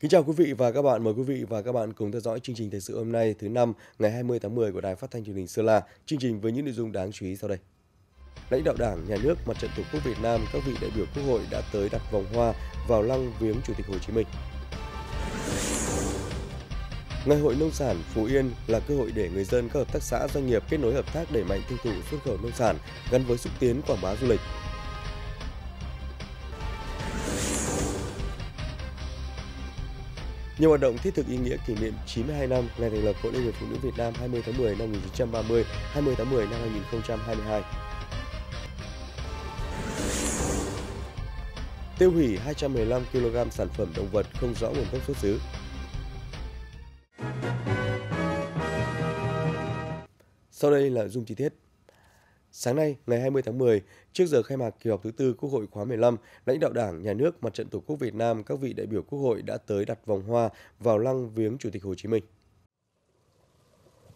Kính chào quý vị và các bạn. Mời quý vị và các bạn cùng theo dõi chương trình thời sự hôm nay thứ năm ngày 20 tháng 10 của Đài Phát thanh Truyền hình Sơn La. Chương trình với những nội dung đáng chú ý sau đây. Lãnh đạo Đảng, Nhà nước, Mặt trận Tổ quốc Việt Nam, các vị đại biểu Quốc hội đã tới đặt vòng hoa vào lăng viếng Chủ tịch Hồ Chí Minh. Ngày hội nông sản Phú Yên là cơ hội để người dân các hợp tác xã doanh nghiệp kết nối hợp tác đẩy mạnh tiêu thụ xuất khẩu nông sản gắn với xúc tiến quảng bá du lịch. Nhiều hoạt động thiết thực ý nghĩa kỷ niệm 92 năm ngày thành lập Hội Liên hiệp Phụ nữ Việt Nam 20 tháng 10 năm 1930, 20 tháng 10 năm 2022. Tiêu hủy 215 kg sản phẩm động vật không rõ nguồn gốc xuất xứ. Sau đây là dung chi tiết. Sáng nay, ngày 20 tháng 10, trước giờ khai mạc kỳ họp thứ tư Quốc hội khóa 15, lãnh đạo Đảng, Nhà nước, Mặt trận Tổ quốc Việt Nam, các vị đại biểu Quốc hội đã tới đặt vòng hoa vào lăng viếng Chủ tịch Hồ Chí Minh.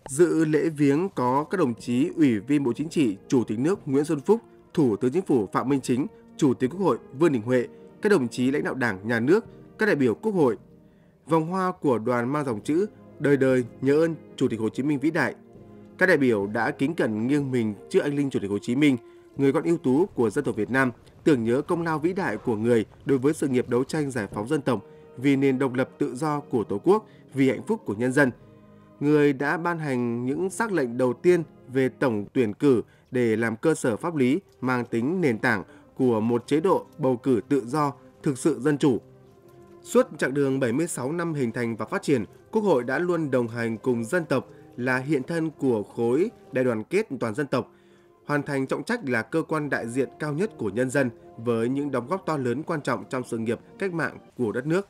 Dự lễ viếng có các đồng chí Ủy viên Bộ Chính trị, Chủ tịch nước Nguyễn Xuân Phúc, Thủ tướng Chính phủ Phạm Minh Chính, Chủ tịch Quốc hội Vương Đình Huệ, các đồng chí lãnh đạo Đảng, Nhà nước, các đại biểu Quốc hội. Vòng hoa của đoàn mang dòng chữ Đời đời nhớ ơn Chủ tịch Hồ Chí Minh vĩ đại các đại biểu đã kính cẩn nghiêng mình trước anh linh Chủ tịch Hồ Chí Minh, người con ưu tú của dân tộc Việt Nam, tưởng nhớ công lao vĩ đại của người đối với sự nghiệp đấu tranh giải phóng dân tộc vì nền độc lập tự do của Tổ quốc, vì hạnh phúc của nhân dân. Người đã ban hành những sắc lệnh đầu tiên về tổng tuyển cử để làm cơ sở pháp lý mang tính nền tảng của một chế độ bầu cử tự do, thực sự dân chủ. Suốt chặng đường 76 năm hình thành và phát triển, Quốc hội đã luôn đồng hành cùng dân tộc, là hiện thân của khối đại đoàn kết toàn dân tộc, hoàn thành trọng trách là cơ quan đại diện cao nhất của nhân dân với những đóng góp to lớn quan trọng trong sự nghiệp cách mạng của đất nước.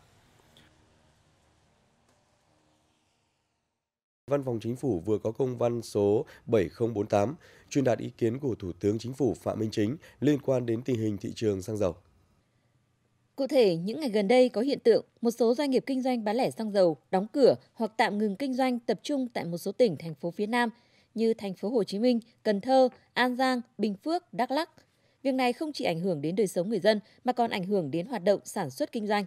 Văn phòng Chính phủ vừa có công văn số 7048 truyền đạt ý kiến của Thủ tướng Chính phủ Phạm Minh Chính liên quan đến tình hình thị trường xăng dầu. Cụ thể, những ngày gần đây có hiện tượng một số doanh nghiệp kinh doanh bán lẻ xăng dầu đóng cửa hoặc tạm ngừng kinh doanh tập trung tại một số tỉnh thành phố phía Nam như thành phố Hồ Chí Minh, Cần Thơ, An Giang, Bình Phước, Đắk Lắk. Việc này không chỉ ảnh hưởng đến đời sống người dân mà còn ảnh hưởng đến hoạt động sản xuất kinh doanh.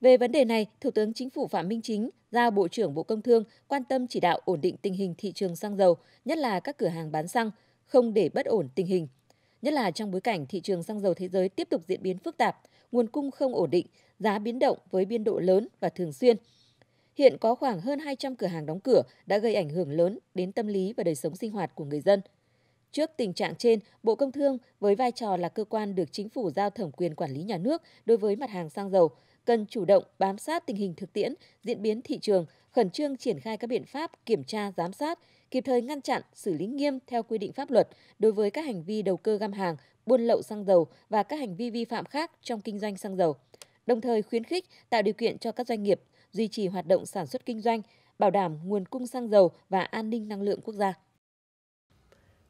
Về vấn đề này, Thủ tướng Chính phủ Phạm Minh Chính giao Bộ trưởng Bộ Công Thương quan tâm chỉ đạo ổn định tình hình thị trường xăng dầu, nhất là các cửa hàng bán xăng, không để bất ổn tình hình. Nhất là trong bối cảnh thị trường xăng dầu thế giới tiếp tục diễn biến phức tạp, nguồn cung không ổn định, giá biến động với biên độ lớn và thường xuyên. Hiện có khoảng hơn 200 cửa hàng đóng cửa đã gây ảnh hưởng lớn đến tâm lý và đời sống sinh hoạt của người dân. Trước tình trạng trên, Bộ Công Thương với vai trò là cơ quan được chính phủ giao thẩm quyền quản lý nhà nước đối với mặt hàng xăng dầu, cần chủ động bám sát tình hình thực tiễn, diễn biến thị trường, khẩn trương triển khai các biện pháp kiểm tra, giám sát, kịp thời ngăn chặn, xử lý nghiêm theo quy định pháp luật đối với các hành vi đầu cơ găm hàng, buôn lậu xăng dầu và các hành vi vi phạm khác trong kinh doanh xăng dầu. Đồng thời khuyến khích tạo điều kiện cho các doanh nghiệp duy trì hoạt động sản xuất kinh doanh, bảo đảm nguồn cung xăng dầu và an ninh năng lượng quốc gia.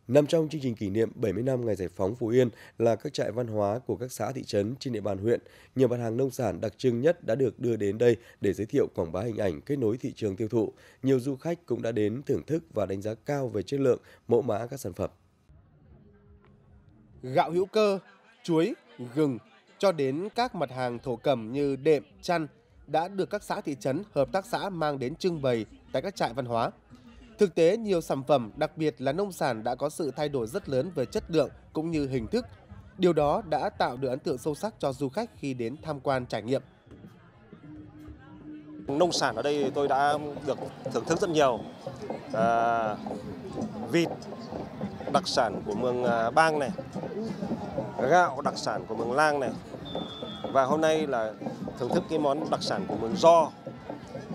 Nằm trong chương trình kỷ niệm 70 năm ngày giải phóng Phú Yên là các trại văn hóa của các xã thị trấn trên địa bàn huyện. Nhiều mặt hàng nông sản đặc trưng nhất đã được đưa đến đây để giới thiệu quảng bá hình ảnh kết nối thị trường tiêu thụ. Nhiều du khách cũng đã đến thưởng thức và đánh giá cao về chất lượng, mẫu mã các sản phẩm. Gạo hữu cơ, chuối, gừng cho đến các mặt hàng thổ cẩm như đệm, chăn đã được các xã thị trấn, hợp tác xã mang đến trưng bày tại các trại văn hóa. Thực tế, nhiều sản phẩm, đặc biệt là nông sản đã có sự thay đổi rất lớn về chất lượng cũng như hình thức. Điều đó đã tạo được ấn tượng sâu sắc cho du khách khi đến tham quan trải nghiệm. Nông sản ở đây tôi đã được thưởng thức rất nhiều. À, vịt đặc sản của mường à, Bang này, gạo đặc sản của mường Lang này. Và hôm nay là thưởng thức cái món đặc sản của mường Do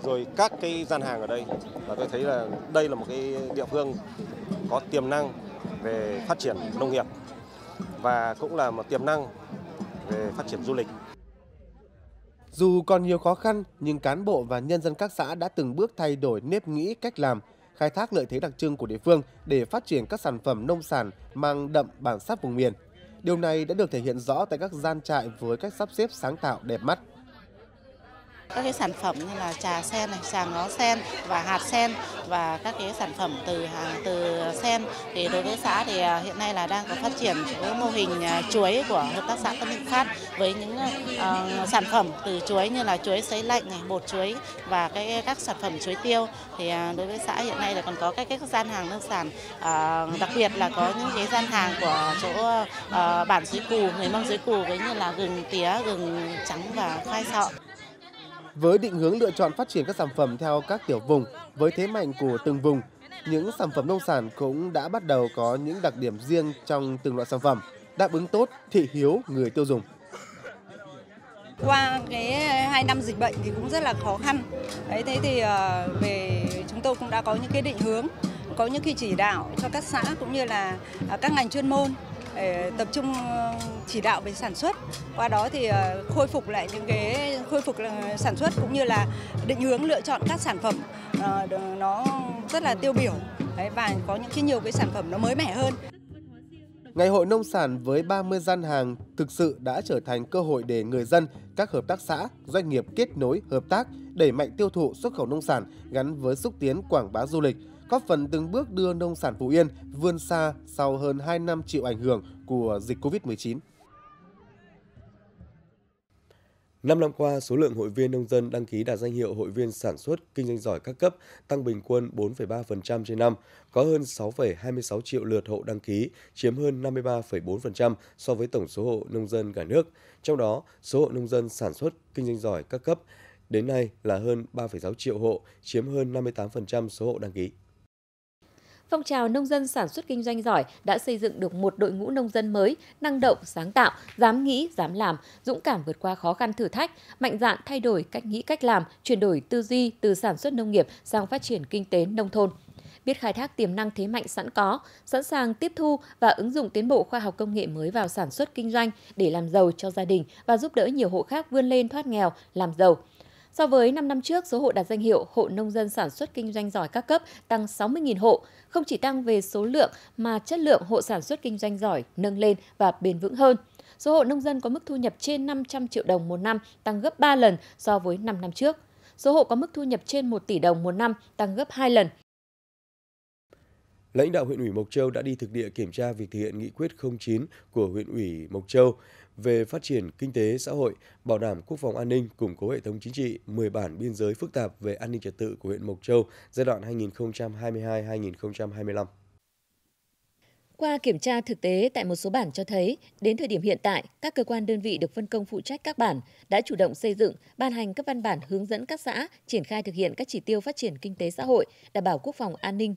rồi các cái gian hàng ở đây và tôi thấy là đây là một cái địa phương có tiềm năng về phát triển nông nghiệp và cũng là một tiềm năng về phát triển du lịch. Dù còn nhiều khó khăn nhưng cán bộ và nhân dân các xã đã từng bước thay đổi nếp nghĩ cách làm, khai thác lợi thế đặc trưng của địa phương để phát triển các sản phẩm nông sản mang đậm bản sắc vùng miền. Điều này đã được thể hiện rõ tại các gian trại với cách sắp xếp sáng tạo đẹp mắt các cái sản phẩm như là trà sen này, trà ngó sen và hạt sen và các cái sản phẩm từ hàng từ sen. Thì đối với xã thì à, hiện nay là đang có phát triển cái mô hình à, chuối của hợp tác xã Tân Định Phát với những uh, sản phẩm từ chuối như là chuối sấy lạnh này, bột chuối và cái các sản phẩm chuối tiêu. Thì uh, đối với xã hiện nay là còn có các cái gian hàng nông sản uh, đặc biệt là có những cái gian hàng của chỗ uh, bản dưới cù người mông dưới cù với như là gừng tía gừng trắng và khoai sọ với định hướng lựa chọn phát triển các sản phẩm theo các tiểu vùng với thế mạnh của từng vùng, những sản phẩm nông sản cũng đã bắt đầu có những đặc điểm riêng trong từng loại sản phẩm, đáp ứng tốt thị hiếu người tiêu dùng. Qua cái hai năm dịch bệnh thì cũng rất là khó khăn. Đấy thế thì ờ, về chúng tôi cũng đã có những cái định hướng, có những cái chỉ đạo cho các xã cũng như là ờ, các ngành chuyên môn để tập trung ờ, chỉ đạo về sản xuất. Qua đó thì ờ, khôi phục lại những cái khôi phục sản xuất cũng như là định hướng lựa chọn các sản phẩm nó rất là tiêu biểu. Và có những cái nhiều cái sản phẩm nó mới mẻ hơn. Ngày hội nông sản với 30 gian hàng thực sự đã trở thành cơ hội để người dân, các hợp tác xã, doanh nghiệp kết nối, hợp tác, đẩy mạnh tiêu thụ xuất khẩu nông sản gắn với xúc tiến quảng bá du lịch, góp phần từng bước đưa nông sản Phú Yên vươn xa sau hơn 2 năm chịu ảnh hưởng của dịch Covid-19. Năm năm qua, số lượng hội viên nông dân đăng ký đạt danh hiệu hội viên sản xuất kinh doanh giỏi các cấp tăng bình quân 4,3% trên năm, có hơn 6,26 triệu lượt hộ đăng ký, chiếm hơn 53,4% so với tổng số hộ nông dân cả nước. Trong đó, số hộ nông dân sản xuất kinh doanh giỏi các cấp đến nay là hơn 3,6 triệu hộ, chiếm hơn 58% số hộ đăng ký. Phong trào nông dân sản xuất kinh doanh giỏi đã xây dựng được một đội ngũ nông dân mới, năng động, sáng tạo, dám nghĩ, dám làm, dũng cảm vượt qua khó khăn thử thách, mạnh dạn thay đổi cách nghĩ cách làm, chuyển đổi tư duy từ sản xuất nông nghiệp sang phát triển kinh tế nông thôn biết khai thác tiềm năng thế mạnh sẵn có, sẵn sàng tiếp thu và ứng dụng tiến bộ khoa học công nghệ mới vào sản xuất kinh doanh để làm giàu cho gia đình và giúp đỡ nhiều hộ khác vươn lên thoát nghèo, làm giàu. So với 5 năm trước, số hộ đạt danh hiệu hộ nông dân sản xuất kinh doanh giỏi các cấp tăng 60.000 hộ, không chỉ tăng về số lượng mà chất lượng hộ sản xuất kinh doanh giỏi nâng lên và bền vững hơn. Số hộ nông dân có mức thu nhập trên 500 triệu đồng một năm, tăng gấp 3 lần so với 5 năm trước. Số hộ có mức thu nhập trên 1 tỷ đồng một năm, tăng gấp 2 lần. Lãnh đạo huyện ủy Mộc Châu đã đi thực địa kiểm tra việc thực hiện nghị quyết 09 của huyện ủy Mộc Châu về phát triển kinh tế xã hội, bảo đảm quốc phòng an ninh, củng cố hệ thống chính trị, 10 bản biên giới phức tạp về an ninh trật tự của huyện Mộc Châu giai đoạn 2022-2025. Qua kiểm tra thực tế tại một số bản cho thấy, đến thời điểm hiện tại, các cơ quan đơn vị được phân công phụ trách các bản đã chủ động xây dựng, ban hành các văn bản hướng dẫn các xã triển khai thực hiện các chỉ tiêu phát triển kinh tế xã hội, đảm bảo quốc phòng an ninh,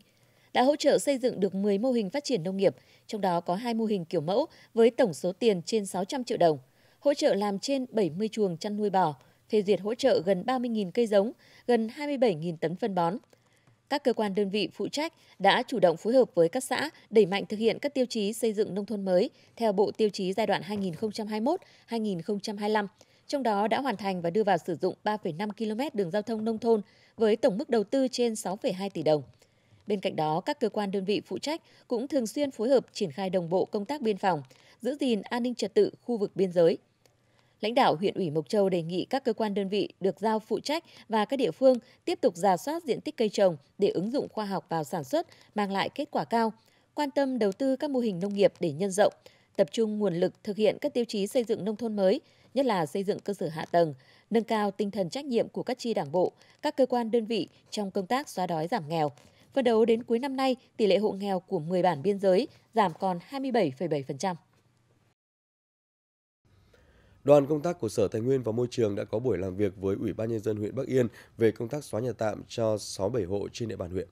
đã hỗ trợ xây dựng được 10 mô hình phát triển nông nghiệp, trong đó có 2 mô hình kiểu mẫu với tổng số tiền trên 600 triệu đồng, hỗ trợ làm trên 70 chuồng chăn nuôi bò, phê duyệt hỗ trợ gần 30.000 cây giống, gần 27.000 tấn phân bón. Các cơ quan đơn vị phụ trách đã chủ động phối hợp với các xã đẩy mạnh thực hiện các tiêu chí xây dựng nông thôn mới theo Bộ Tiêu chí giai đoạn 2021-2025, trong đó đã hoàn thành và đưa vào sử dụng 3,5 km đường giao thông nông thôn với tổng mức đầu tư trên 6,2 tỷ đồng. Bên cạnh đó, các cơ quan đơn vị phụ trách cũng thường xuyên phối hợp triển khai đồng bộ công tác biên phòng, giữ gìn an ninh trật tự khu vực biên giới. Lãnh đạo huyện ủy Mộc Châu đề nghị các cơ quan đơn vị được giao phụ trách và các địa phương tiếp tục giả soát diện tích cây trồng để ứng dụng khoa học vào sản xuất, mang lại kết quả cao, quan tâm đầu tư các mô hình nông nghiệp để nhân rộng, tập trung nguồn lực thực hiện các tiêu chí xây dựng nông thôn mới, nhất là xây dựng cơ sở hạ tầng, nâng cao tinh thần trách nhiệm của các chi đảng bộ, các cơ quan đơn vị trong công tác xóa đói giảm nghèo, Phấn đấu đến cuối năm nay, tỷ lệ hộ nghèo của 10 bản biên giới giảm còn 27,7%. Đoàn công tác của Sở Tài nguyên và Môi trường đã có buổi làm việc với Ủy ban Nhân dân huyện Bắc Yên về công tác xóa nhà tạm cho 67 hộ trên địa bàn huyện.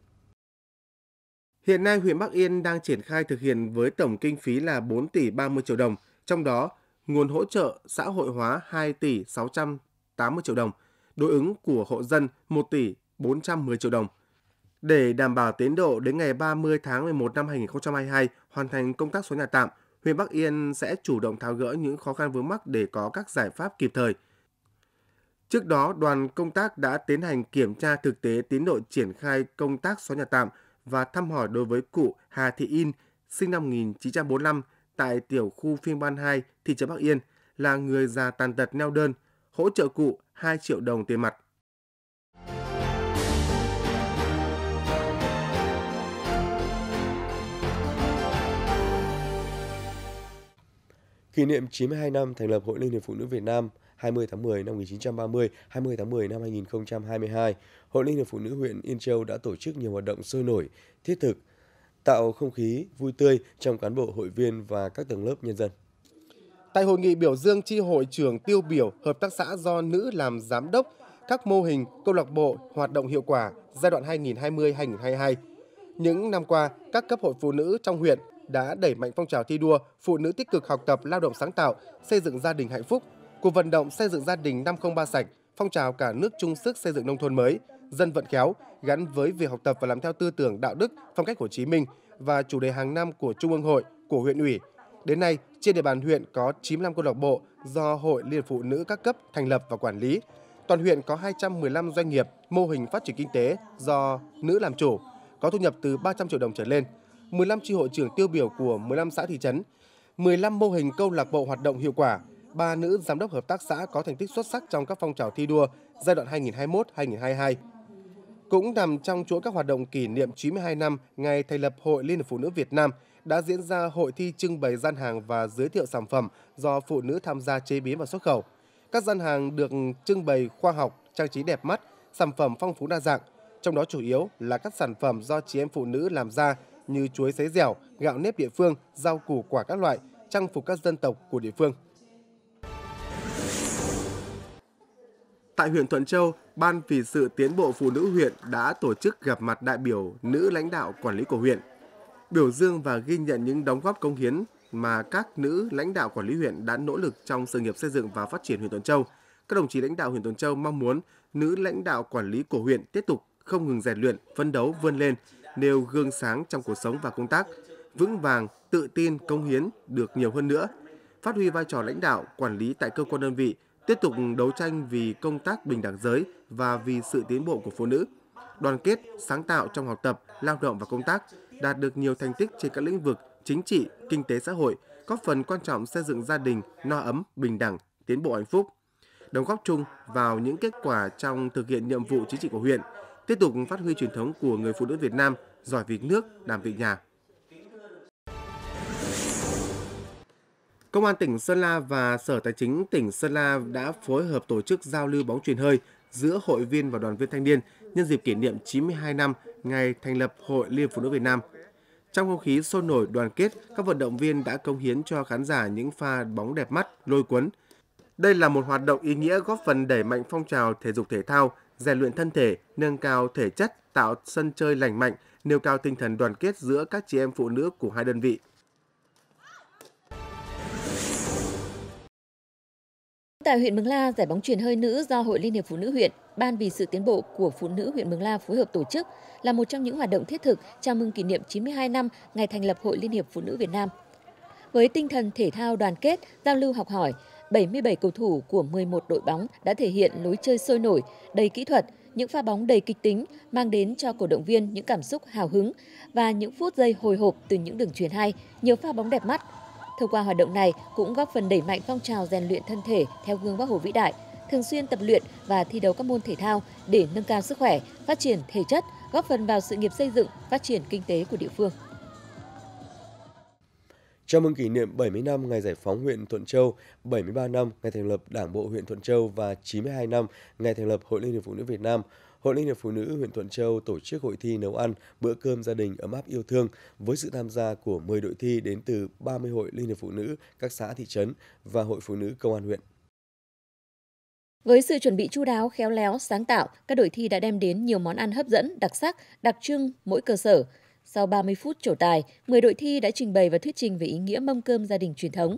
Hiện nay, huyện Bắc Yên đang triển khai thực hiện với tổng kinh phí là 4 tỷ 30 triệu đồng, trong đó nguồn hỗ trợ xã hội hóa 2 tỷ 680 triệu đồng, đối ứng của hộ dân 1 tỷ 410 triệu đồng. Để đảm bảo tiến độ đến ngày 30 tháng 11 năm 2022 hoàn thành công tác xóa nhà tạm, huyện Bắc Yên sẽ chủ động tháo gỡ những khó khăn vướng mắc để có các giải pháp kịp thời. Trước đó, đoàn công tác đã tiến hành kiểm tra thực tế tiến độ triển khai công tác xóa nhà tạm và thăm hỏi đối với cụ Hà Thị In, sinh năm 1945 tại tiểu khu phiên ban 2, thị trấn Bắc Yên, là người già tàn tật neo đơn, hỗ trợ cụ 2 triệu đồng tiền mặt. Kỷ niệm 92 năm thành lập Hội Liên hiệp Phụ nữ Việt Nam 20 tháng 10 năm 1930, 20 tháng 10 năm 2022, Hội Liên hiệp Phụ nữ huyện Yên Châu đã tổ chức nhiều hoạt động sôi nổi, thiết thực, tạo không khí vui tươi trong cán bộ hội viên và các tầng lớp nhân dân. Tại hội nghị biểu dương chi hội trưởng tiêu biểu hợp tác xã do nữ làm giám đốc, các mô hình câu lạc bộ hoạt động hiệu quả giai đoạn 2020-2022. Những năm qua, các cấp hội phụ nữ trong huyện đã đẩy mạnh phong trào thi đua phụ nữ tích cực học tập, lao động sáng tạo, xây dựng gia đình hạnh phúc, cuộc vận động xây dựng gia đình 503 sạch, phong trào cả nước chung sức xây dựng nông thôn mới, dân vận khéo gắn với việc học tập và làm theo tư tưởng đạo đức, phong cách Hồ Chí Minh và chủ đề hàng năm của Trung ương hội, của huyện ủy. Đến nay, trên địa bàn huyện có 95 câu lạc bộ do Hội Liên Phụ nữ các cấp thành lập và quản lý. Toàn huyện có 215 doanh nghiệp mô hình phát triển kinh tế do nữ làm chủ, có thu nhập từ 300 triệu đồng trở lên. 15 tri hội trưởng tiêu biểu của 15 xã thị trấn, 15 mô hình câu lạc bộ hoạt động hiệu quả, 3 nữ giám đốc hợp tác xã có thành tích xuất sắc trong các phong trào thi đua giai đoạn 2021-2022. Cũng nằm trong chuỗi các hoạt động kỷ niệm 92 năm ngày thành lập Hội Liên hiệp Phụ nữ Việt Nam đã diễn ra hội thi trưng bày gian hàng và giới thiệu sản phẩm do phụ nữ tham gia chế biến và xuất khẩu. Các gian hàng được trưng bày khoa học, trang trí đẹp mắt, sản phẩm phong phú đa dạng, trong đó chủ yếu là các sản phẩm do chị em phụ nữ làm ra như chuối sấy dẻo, gạo nếp địa phương, rau củ quả các loại, trang phục các dân tộc của địa phương. Tại huyện Thuận Châu, Ban vì sự tiến bộ phụ nữ huyện đã tổ chức gặp mặt đại biểu nữ lãnh đạo quản lý của huyện, biểu dương và ghi nhận những đóng góp công hiến mà các nữ lãnh đạo quản lý huyện đã nỗ lực trong sự nghiệp xây dựng và phát triển huyện Thuận Châu. Các đồng chí lãnh đạo huyện Thuận Châu mong muốn nữ lãnh đạo quản lý của huyện tiếp tục không ngừng rèn luyện, phấn đấu vươn lên, nêu gương sáng trong cuộc sống và công tác, vững vàng, tự tin, công hiến được nhiều hơn nữa, phát huy vai trò lãnh đạo, quản lý tại cơ quan đơn vị, tiếp tục đấu tranh vì công tác bình đẳng giới và vì sự tiến bộ của phụ nữ, đoàn kết, sáng tạo trong học tập, lao động và công tác, đạt được nhiều thành tích trên các lĩnh vực chính trị, kinh tế xã hội, góp phần quan trọng xây dựng gia đình no ấm, bình đẳng, tiến bộ hạnh phúc. Đóng góp chung vào những kết quả trong thực hiện nhiệm vụ chính trị của huyện, tiếp tục phát huy truyền thống của người phụ nữ Việt Nam giỏi việc nước, đảm việc nhà. Công an tỉnh Sơn La và Sở Tài chính tỉnh Sơn La đã phối hợp tổ chức giao lưu bóng truyền hơi giữa hội viên và đoàn viên thanh niên nhân dịp kỷ niệm 92 năm ngày thành lập Hội Liên Phụ nữ Việt Nam. Trong không khí sôi nổi đoàn kết, các vận động viên đã công hiến cho khán giả những pha bóng đẹp mắt, lôi cuốn. Đây là một hoạt động ý nghĩa góp phần đẩy mạnh phong trào thể dục thể thao, rèn luyện thân thể, nâng cao thể chất, tạo sân chơi lành mạnh, nêu cao tinh thần đoàn kết giữa các chị em phụ nữ của hai đơn vị. Tại huyện Mường La, giải bóng truyền hơi nữ do Hội Liên hiệp Phụ nữ huyện, Ban vì sự tiến bộ của phụ nữ huyện Mường La phối hợp tổ chức là một trong những hoạt động thiết thực chào mừng kỷ niệm 92 năm ngày thành lập Hội Liên hiệp Phụ nữ Việt Nam. Với tinh thần thể thao đoàn kết, giao lưu học hỏi, 77 cầu thủ của 11 đội bóng đã thể hiện lối chơi sôi nổi, đầy kỹ thuật, những pha bóng đầy kịch tính mang đến cho cổ động viên những cảm xúc hào hứng và những phút giây hồi hộp từ những đường truyền hay, nhiều pha bóng đẹp mắt. Thông qua hoạt động này cũng góp phần đẩy mạnh phong trào rèn luyện thân thể theo gương Bác Hồ vĩ đại, thường xuyên tập luyện và thi đấu các môn thể thao để nâng cao sức khỏe, phát triển thể chất, góp phần vào sự nghiệp xây dựng, phát triển kinh tế của địa phương. Chào mừng kỷ niệm 70 năm ngày giải phóng huyện Thuận Châu, 73 năm ngày thành lập Đảng bộ huyện Thuận Châu và 92 năm ngày thành lập Hội Liên hiệp Phụ nữ Việt Nam. Hội Liên hiệp Phụ nữ huyện Thuận Châu tổ chức hội thi nấu ăn bữa cơm gia đình ấm áp yêu thương với sự tham gia của 10 đội thi đến từ 30 hội Liên hiệp Phụ nữ các xã thị trấn và Hội Phụ nữ Công an huyện. Với sự chuẩn bị chu đáo, khéo léo, sáng tạo, các đội thi đã đem đến nhiều món ăn hấp dẫn, đặc sắc, đặc trưng mỗi cơ sở. Sau 30 phút trổ tài, 10 đội thi đã trình bày và thuyết trình về ý nghĩa mâm cơm gia đình truyền thống.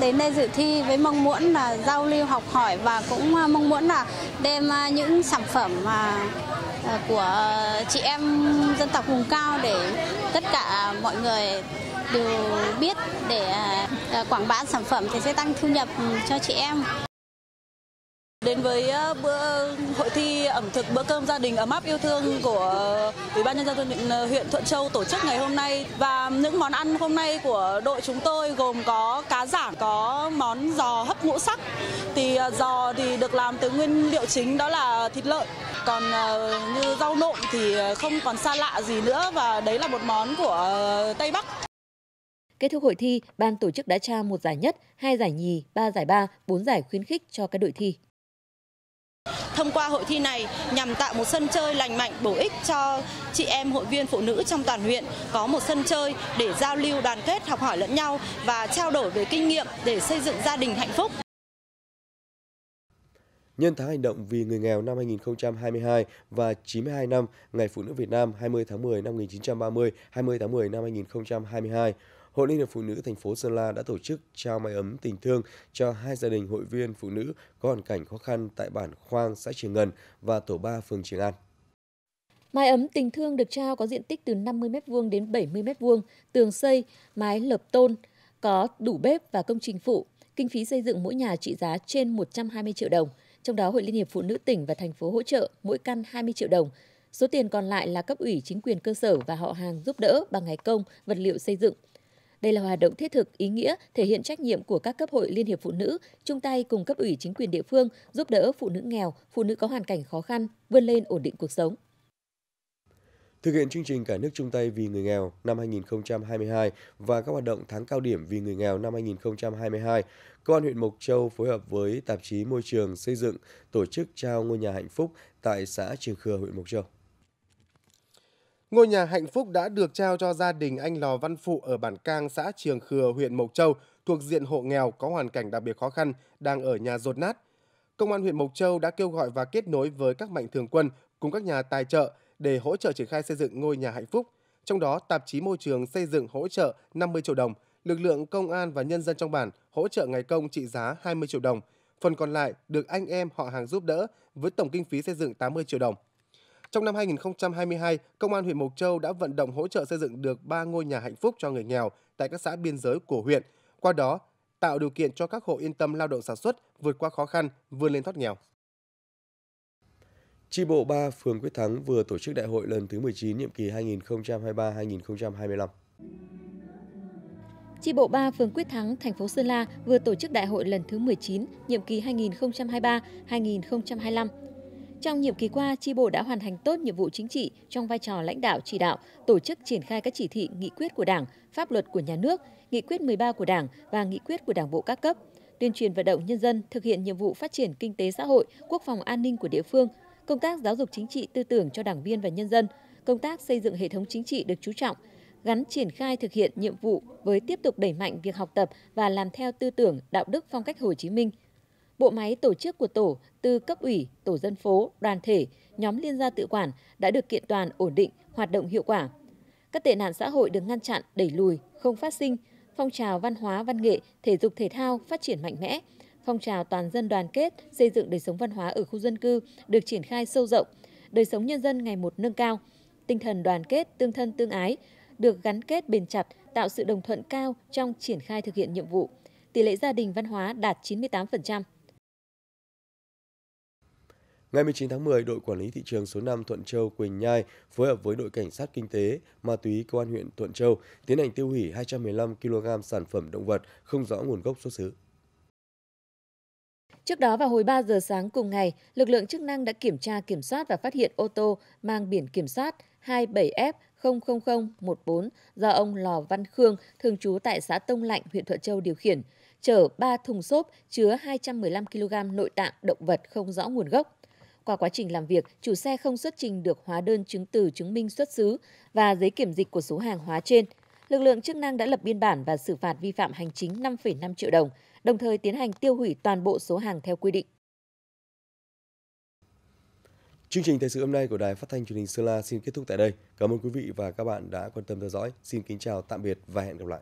Đến đây dự thi với mong muốn là giao lưu học hỏi và cũng à, mong muốn là đem à, những sản phẩm mà của chị em dân tộc vùng cao để tất cả mọi người đều biết để quảng bá sản phẩm thì sẽ tăng thu nhập ừ, cho chị em đến với ờ, bữa hội thi ẩm thực bữa cơm gia đình ấm áp yêu thương của ờ, Ủy ban nhân dân huyện, ờ, huyện Thuận Châu tổ chức ngày hôm nay và những món ăn hôm nay của đội chúng tôi gồm có cá giảng, có món giò hấp ngũ sắc. Thì giò thì được làm từ nguyên liệu chính đó là thịt lợn. Còn như rau nộm thì không còn xa lạ gì nữa và đấy là một món của Tây Bắc. Kết thúc hội thi, ban tổ chức đã trao một giải nhất, hai giải nhì, ba giải ba, bốn giải khuyến khích cho các đội thi. Thông qua hội thi này nhằm tạo một sân chơi lành mạnh bổ ích cho chị em hội viên phụ nữ trong toàn huyện có một sân chơi để giao lưu đoàn kết học hỏi lẫn nhau và trao đổi về kinh nghiệm để xây dựng gia đình hạnh phúc. Nhân tháng hành động vì người nghèo năm 2022 và 92 năm Ngày Phụ nữ Việt Nam 20 tháng 10 năm 1930, 20 tháng 10 năm 2022, Hội Liên hiệp Phụ nữ thành phố Sơn La đã tổ chức trao mái ấm tình thương cho hai gia đình hội viên phụ nữ có hoàn cảnh khó khăn tại bản Khoang, xã Trường Ngân và tổ 3 phường Trường An. Mái ấm tình thương được trao có diện tích từ 50 m2 đến 70 m2, tường xây, mái lợp tôn, có đủ bếp và công trình phụ. Kinh phí xây dựng mỗi nhà trị giá trên 120 triệu đồng. Trong đó Hội Liên hiệp Phụ nữ tỉnh và thành phố hỗ trợ mỗi căn 20 triệu đồng. Số tiền còn lại là cấp ủy chính quyền cơ sở và họ hàng giúp đỡ bằng ngày công, vật liệu xây dựng. Đây là hoạt động thiết thực, ý nghĩa, thể hiện trách nhiệm của các cấp hội Liên hiệp Phụ nữ, chung tay cùng cấp ủy chính quyền địa phương giúp đỡ phụ nữ nghèo, phụ nữ có hoàn cảnh khó khăn, vươn lên ổn định cuộc sống. Thực hiện chương trình Cả nước chung tay vì người nghèo năm 2022 và các hoạt động tháng cao điểm vì người nghèo năm 2022, Công an huyện Mộc Châu phối hợp với tạp chí Môi trường xây dựng tổ chức trao ngôi nhà hạnh phúc tại xã Trường Khừa, huyện Mộc Châu. Ngôi nhà hạnh phúc đã được trao cho gia đình anh Lò Văn Phụ ở bản Cang, xã Trường Khừa, huyện Mộc Châu, thuộc diện hộ nghèo có hoàn cảnh đặc biệt khó khăn, đang ở nhà rột nát. Công an huyện Mộc Châu đã kêu gọi và kết nối với các mạnh thường quân cùng các nhà tài trợ để hỗ trợ triển khai xây dựng ngôi nhà hạnh phúc. Trong đó, tạp chí môi trường xây dựng hỗ trợ 50 triệu đồng, lực lượng công an và nhân dân trong bản hỗ trợ ngày công trị giá 20 triệu đồng. Phần còn lại được anh em họ hàng giúp đỡ với tổng kinh phí xây dựng 80 triệu đồng. Trong năm 2022, Công an huyện Mộc Châu đã vận động hỗ trợ xây dựng được 3 ngôi nhà hạnh phúc cho người nghèo tại các xã biên giới của huyện. Qua đó, tạo điều kiện cho các hộ yên tâm lao động sản xuất, vượt qua khó khăn, vươn lên thoát nghèo. Chi bộ 3 phường Quyết Thắng vừa tổ chức đại hội lần thứ 19 nhiệm kỳ 2023-2025. Chi bộ 3 phường Quyết Thắng, thành phố Sơn La vừa tổ chức đại hội lần thứ 19, nhiệm kỳ 2023-2025. Trong nhiệm kỳ qua, tri bộ đã hoàn thành tốt nhiệm vụ chính trị trong vai trò lãnh đạo chỉ đạo, tổ chức triển khai các chỉ thị, nghị quyết của Đảng, pháp luật của nhà nước, nghị quyết 13 của Đảng và nghị quyết của Đảng bộ các cấp, tuyên truyền vận động nhân dân thực hiện nhiệm vụ phát triển kinh tế xã hội, quốc phòng an ninh của địa phương, công tác giáo dục chính trị tư tưởng cho đảng viên và nhân dân, công tác xây dựng hệ thống chính trị được chú trọng, gắn triển khai thực hiện nhiệm vụ với tiếp tục đẩy mạnh việc học tập và làm theo tư tưởng, đạo đức phong cách Hồ Chí Minh – bộ máy tổ chức của tổ từ cấp ủy, tổ dân phố, đoàn thể, nhóm liên gia tự quản đã được kiện toàn ổn định, hoạt động hiệu quả. Các tệ nạn xã hội được ngăn chặn, đẩy lùi, không phát sinh, phong trào văn hóa, văn nghệ, thể dục thể thao phát triển mạnh mẽ, phong trào toàn dân đoàn kết, xây dựng đời sống văn hóa ở khu dân cư được triển khai sâu rộng, đời sống nhân dân ngày một nâng cao, tinh thần đoàn kết, tương thân tương ái được gắn kết bền chặt, tạo sự đồng thuận cao trong triển khai thực hiện nhiệm vụ. Tỷ lệ gia đình văn hóa đạt 98%. Ngày 19 tháng 10, đội quản lý thị trường số 5 Thuận Châu Quỳnh Nhai phối hợp với đội cảnh sát kinh tế, ma túy công an huyện Thuận Châu tiến hành tiêu hủy 215 kg sản phẩm động vật không rõ nguồn gốc xuất xứ. Trước đó vào hồi 3 giờ sáng cùng ngày, lực lượng chức năng đã kiểm tra kiểm soát và phát hiện ô tô mang biển kiểm soát 27F 00014 do ông Lò Văn Khương, thường trú tại xã Tông Lạnh, huyện Thuận Châu điều khiển, chở 3 thùng xốp chứa 215 kg nội tạng động vật không rõ nguồn gốc. Qua quá trình làm việc, chủ xe không xuất trình được hóa đơn chứng từ chứng minh xuất xứ và giấy kiểm dịch của số hàng hóa trên. Lực lượng chức năng đã lập biên bản và xử phạt vi phạm hành chính 5,5 triệu đồng, đồng thời tiến hành tiêu hủy toàn bộ số hàng theo quy định. Chương trình thời sự hôm nay của Đài Phát thanh Truyền hình Sơn La xin kết thúc tại đây. Cảm ơn quý vị và các bạn đã quan tâm theo dõi. Xin kính chào tạm biệt và hẹn gặp lại.